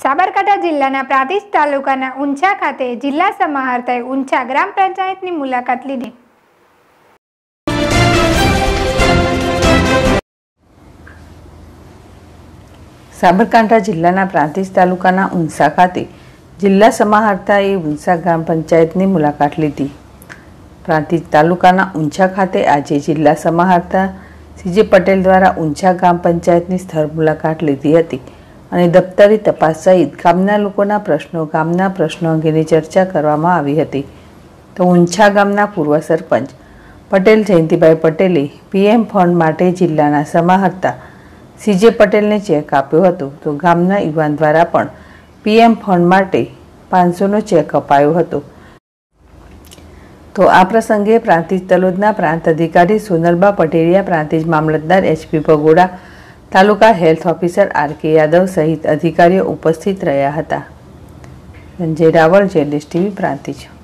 સાબરકાંઠા જિલ્લાના પ્રાદેશ તાલુકાના ઊંચા ખાતે જિલ્લા સમાહર્તાએ ઊંચા ગ્રામ પંચાયતની મુલાકાત લીધી. સાબરકાંઠા જિલ્લાના પ્રાંતિજ તાલુકાના ઊંસા ખાતે જિલ્લા સમાહર્તાએ ઊંસા ગ્રામ પંચાયતની મુલાકાત લીધી. પ્રાંતિજ તાલુકાના ઊંચા ખાતે આજે જિલ્લા સમાહર્તા સીજે પટેલ દ્વારા ઊંચા ગ્રામ પંચાયતની સ્થળ મુલાકાત લીધી હતી. અને દફતરી તપાસ સહિત ગામના લોકોના પ્રશ્નો, ગામના પ્રશ્નો અંગેની ચર્ચા કરવામાં આવી હતી. તો ઊંછા ગામના પૂર્વ સરપંચ પટેલ, જયંતિભાઈ પટેલે પીએમ ફંડ માટે જિલ્લાના સમાહર્તા સીજે પટેલને ચેક આપ્યો હતો. તો ગામના યુવાન દ્વારા પણ પીએમ ફંડ માટે પાંચસોનો ચેક અપાયો હતો. તો આ પ્રસંગે પ્રાંતિજ તલોદના પ્રાંત અધિકારી સોનલબા પટેલિયા, પ્રાંતિજ મામલતદાર HP Bhagoda taluka health officer R K Yadav સહિત અધિકારીઓ ઉપસ્થિત રહ્યા હતા. સંજય રાવળ જેલિસ ટીવી, પ્રાંતિજ.